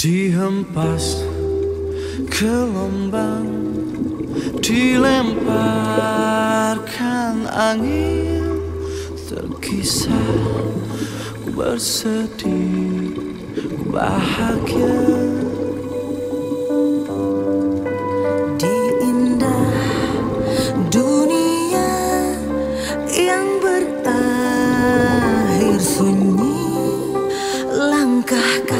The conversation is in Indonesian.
Dihempas gelombang Dilemparkan angin Terkisah ku bersedih Ku bahagia. Di indah dunia yang berakhir sunyi Langkah